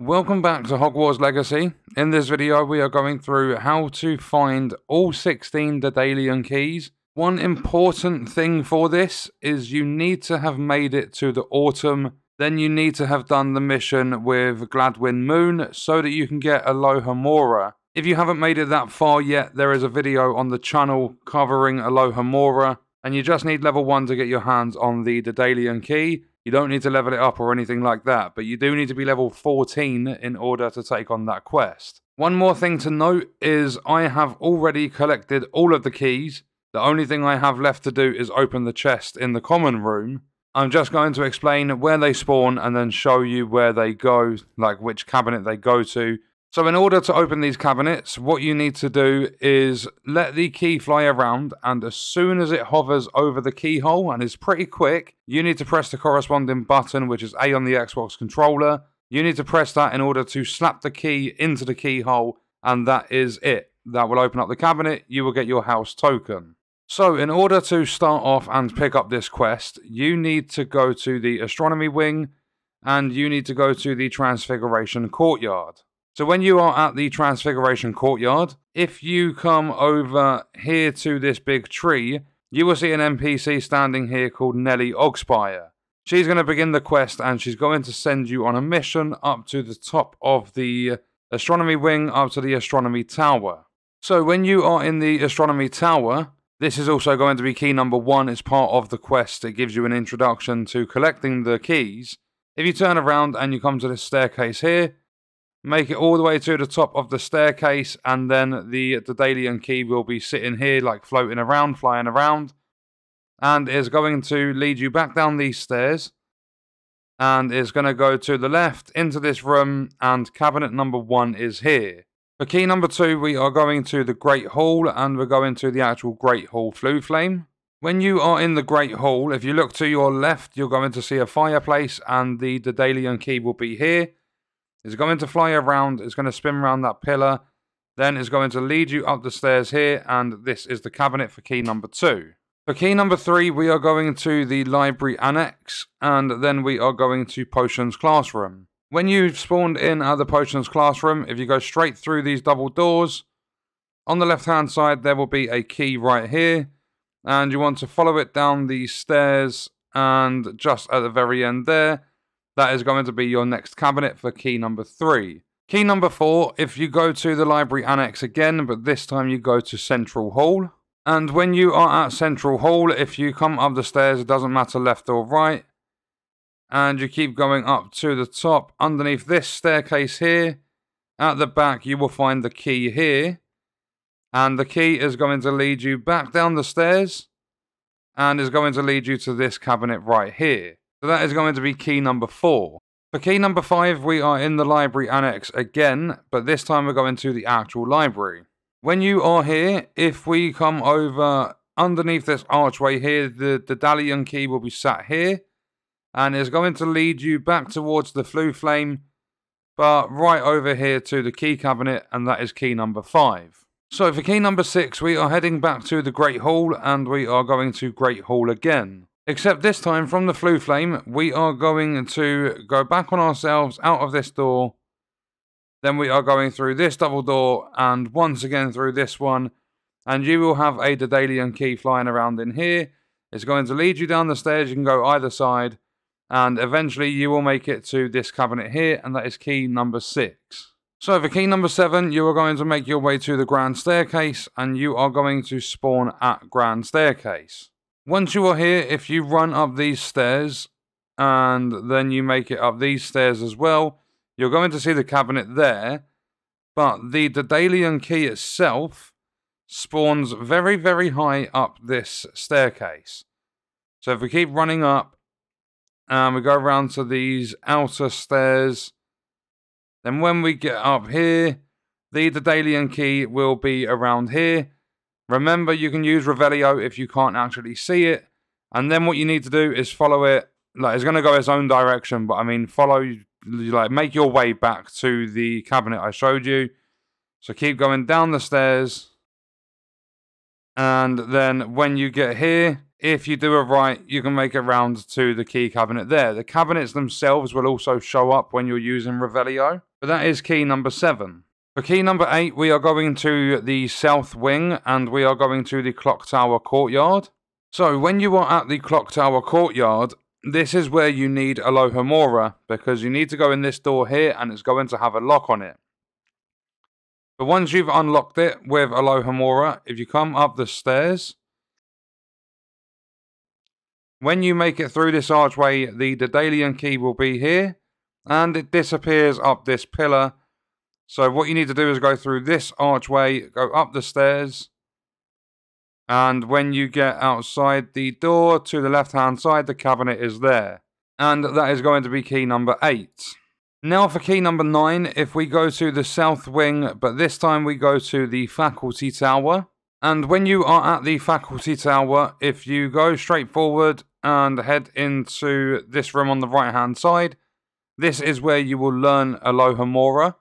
Welcome back to Hogwarts Legacy. In this video we are going through how to find all 16 Daedalian keys. One important thing for this is you need to have made it to the autumn. Then you need to have done the mission with Gladwin Moon so that you can get Alohomora. If you haven't made it that far yet, there is a video on the channel covering Alohomora. And you just need level 1 to get your hands on the Daedalian key. You don't need to level it up or anything like that, but you do need to be level 14 in order to take on that quest. One more thing to note is I have already collected all of the keys. The only thing I have left to do is open the chest in the common room. I'm just going to explain where they spawn and then show you where they go, like which cabinet they go to, so in order to open these cabinets, what you need to do is let the key fly around and as soon as it hovers over the keyhole and is pretty quick, you need to press the corresponding button which is A on the Xbox controller. You need to press that in order to slap the key into the keyhole and that is it. That will open up the cabinet, you will get your house token. So in order to start off and pick up this quest, you need to go to the astronomy wing and you need to go to the transfiguration courtyard. So when you are at the Transfiguration Courtyard, if you come over here to this big tree, you will see an NPC standing here called Nellie Oggspire. She's going to begin the quest and she's going to send you on a mission up to the top of the astronomy wing, up to the astronomy tower. So when you are in the astronomy tower, this is also going to be key number one. It's part of the quest. It gives you an introduction to collecting the keys. If you turn around and you come to this staircase here, make it all the way to the top of the staircase, and then the, the Daedalian key will be sitting here, like floating around, flying around, and is going to lead you back down these stairs, and is going to go to the left into this room, and cabinet number one is here. For key number two, we are going to the Great Hall, and we're going to the actual Great Hall Floo Flame. When you are in the Great Hall, if you look to your left, you're going to see a fireplace, and the Daedalian key will be here. It's going to fly around, it's going to spin around that pillar, then it's going to lead you up the stairs here, and this is the cabinet for key number two. For key number three, we are going to the library annex, and then we are going to potions classroom. When you've spawned in at the potions classroom, if you go straight through these double doors, on the left hand side there will be a key right here, and you want to follow it down the stairs, and just at the very end there, that is going to be your next cabinet for key number three. Key number four, if you go to the library annex again, but this time you go to Central Hall. And when you are at Central Hall, if you come up the stairs, it doesn't matter left or right. And you keep going up to the top. Underneath this staircase here, at the back, you will find the key here. And the key is going to lead you back down the stairs. And is going to lead you to this cabinet right here. So that is going to be key number four. For key number five, we are in the library annex again, but this time we're going to the actual library. When you are here, if we come over underneath this archway here, the, the Daedalian key will be sat here, and is going to lead you back towards the Floo flame, but right over here to the key cabinet, and that is key number five. So for key number six, we are heading back to the Great Hall, and we are going to Great Hall again. Except this time, from the Floo flame, we are going to go back on ourselves out of this door. Then we are going through this double door and once again through this one. And you will have a Daedalian key flying around in here. It's going to lead you down the stairs. You can go either side. And eventually you will make it to this cabinet here. And that is key number six. So for key number seven, you are going to make your way to the grand staircase. And you are going to spawn at grand staircase. Once you are here, if you run up these stairs and then you make it up these stairs as well, you're going to see the cabinet there. But the Daedalian key itself spawns very, very high up this staircase. So if we keep running up and we go around to these outer stairs, then when we get up here, the Daedalian key will be around here. Remember, you can use Revelio if you can't actually see it. And then what you need to do is follow it. Like, it's going to go its own direction, but I mean, follow, like, make your way back to the cabinet I showed you. So keep going down the stairs. And then when you get here, if you do it right, you can make it round to the key cabinet there. The cabinets themselves will also show up when you're using Revelio, but that is key number seven. For key number eight, we are going to the south wing and we are going to the clock tower courtyard. So when you are at the clock tower courtyard, this is where you need Alohomora because you need to go in this door here and it's going to have a lock on it. But once you've unlocked it with Alohomora, if you come up the stairs, when you make it through this archway, the Daedalian key will be here and it disappears up this pillar. So what you need to do is go through this archway, go up the stairs, and when you get outside the door to the left hand side, the cabinet is there. And that is going to be key number 8. Now for key number 9, if we go to the south wing, but this time we go to the faculty tower. And when you are at the faculty tower, if you go straight forward and head into this room on the right hand side, this is where you will learn Alohomora.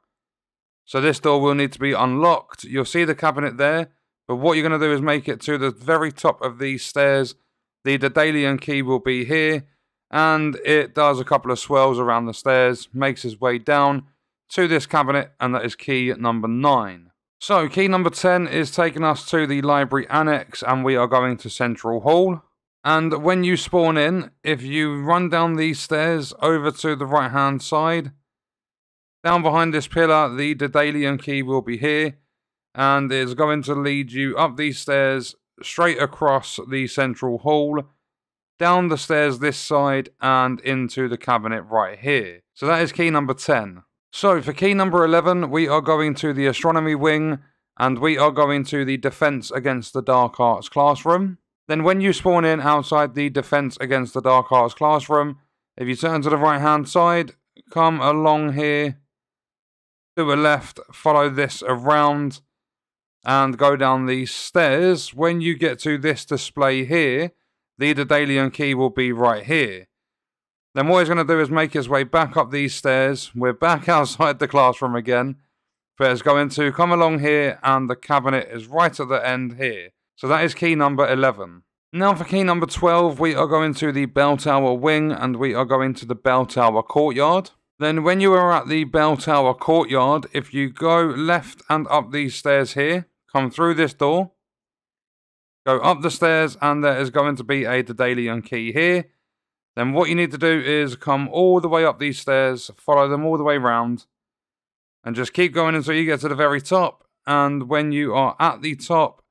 So this door will need to be unlocked. You'll see the cabinet there. But what you're going to do is make it to the very top of these stairs. The Daedalian key will be here. And it does a couple of swirls around the stairs. Makes its way down to this cabinet. And that is key number 9. So key number 10 is taking us to the library annex. And we are going to Central Hall. And when you spawn in, if you run down these stairs over to the right hand side, down behind this pillar, the Daedalian key will be here and is going to lead you up these stairs, straight across the central hall, down the stairs this side, and into the cabinet right here. So that is key number 10. So for key number 11, we are going to the astronomy wing, and we are going to the defense against the dark arts classroom. Then when you spawn in outside the defense against the dark arts classroom, if you turn to the right hand side, come along here, to a left, follow this around, and go down these stairs, when you get to this display here, the Daedalian key will be right here. Then what he's going to do is make his way back up these stairs. We're back outside the classroom again. But it's going to come along here and the cabinet is right at the end here. So that is key number 11. Now for key number 12, we are going to the bell tower wing and we are going to the bell tower courtyard. Then when you are at the bell tower courtyard, if you go left and up these stairs here, come through this door, go up the stairs, and there is going to be a Daedalian key here. Then what you need to do is come all the way up these stairs, follow them all the way round, and just keep going until you get to the very top. And when you are at the top,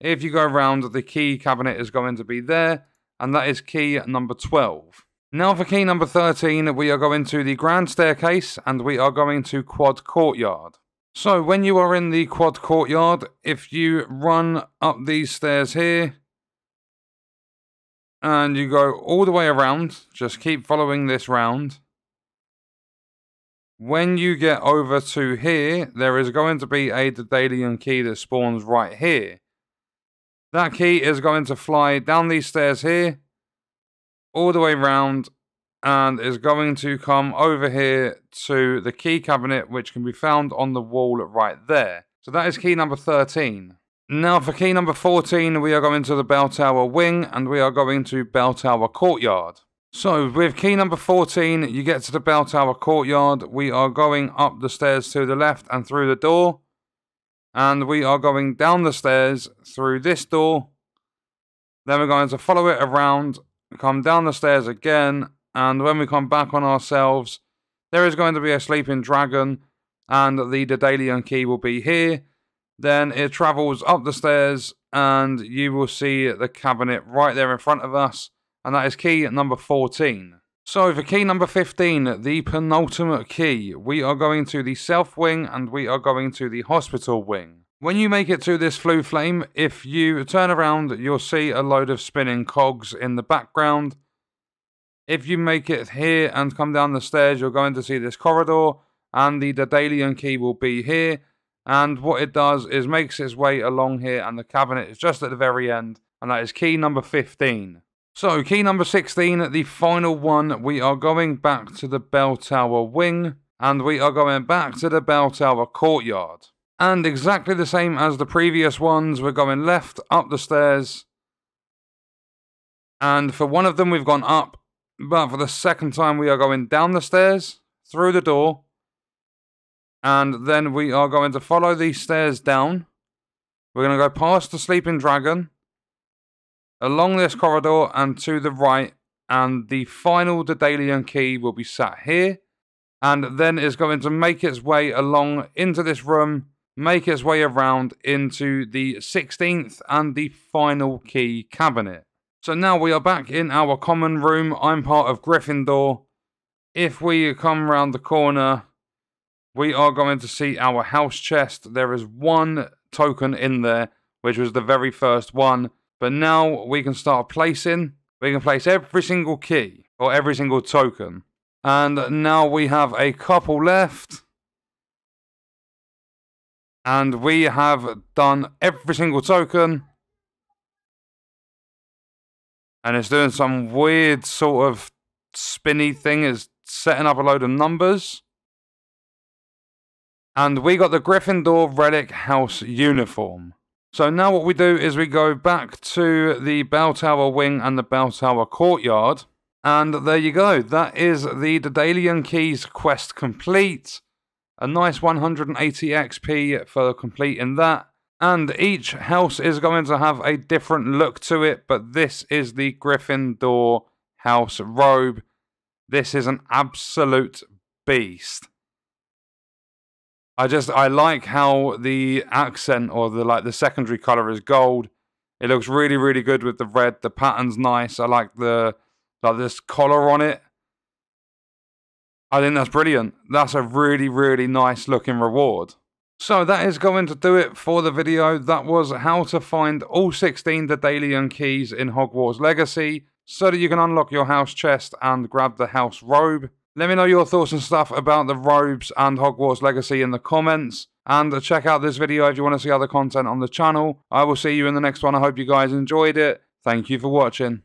if you go around, the key cabinet is going to be there, and that is key number 12. Now for key number 13, we are going to the grand staircase and we are going to quad courtyard. So when you are in the quad courtyard, if you run up these stairs here and you go all the way around, just keep following this round. When you get over to here, there is going to be a Daedalian key that spawns right here. That key is going to fly down these stairs here all the way round and is going to come over here to the key cabinet which can be found on the wall right there. So that is key number 13. Now for key number 14 we are going to the bell tower wing and we are going to bell tower courtyard. So with key number 14 you get to the bell tower courtyard we are going up the stairs to the left and through the door and we are going down the stairs through this door then we're going to follow it around come down the stairs again, and when we come back on ourselves, there is going to be a sleeping dragon, and the Daedalian key will be here. Then it travels up the stairs, and you will see the cabinet right there in front of us, and that is key number 14. So for key number 15, the penultimate key, we are going to the south wing and we are going to the hospital wing. When you make it to this Floo flame, if you turn around, you'll see a load of spinning cogs in the background. If you make it here and come down the stairs, you're going to see this corridor, and the Daedalian key will be here. And what it does is makes its way along here, and the cabinet is just at the very end, and that is key number 15. So, key number 16, the final one, we are going back to the bell tower wing, and we are going back to the bell tower courtyard. And exactly the same as the previous ones, we're going left up the stairs. And for one of them, we've gone up. But for the second time, we are going down the stairs, through the door. And then we are going to follow these stairs down. We're going to go past the Sleeping Dragon. Along this corridor and to the right. And the final Daedalian key will be sat here. And then it's going to make its way along into this room make its way around into the 16th and the final key cabinet. So now we are back in our common room. I'm part of Gryffindor. If we come round the corner, we are going to see our house chest. There is one token in there, which was the very first one. But now we can start placing. We can place every single key or every single token. And now we have a couple left. And we have done every single token. And it's doing some weird sort of spinny thing. It's setting up a load of numbers. And we got the Gryffindor Relic House uniform. So now what we do is we go back to the Bell Tower wing and the Bell Tower courtyard. And there you go. That is the Daedalian Keys quest complete. A nice 180 XP for completing that. And each house is going to have a different look to it, but this is the Gryffindor house robe. This is an absolute beast. I just I like how the accent or the like the secondary color is gold. It looks really really good with the red. The pattern's nice. I like the like this collar on it. I think that's brilliant. That's a really, really nice looking reward. So that is going to do it for the video. That was how to find all 16 Daedalian keys in Hogwarts Legacy so that you can unlock your house chest and grab the house robe. Let me know your thoughts and stuff about the robes and Hogwarts Legacy in the comments. And check out this video if you want to see other content on the channel. I will see you in the next one. I hope you guys enjoyed it. Thank you for watching.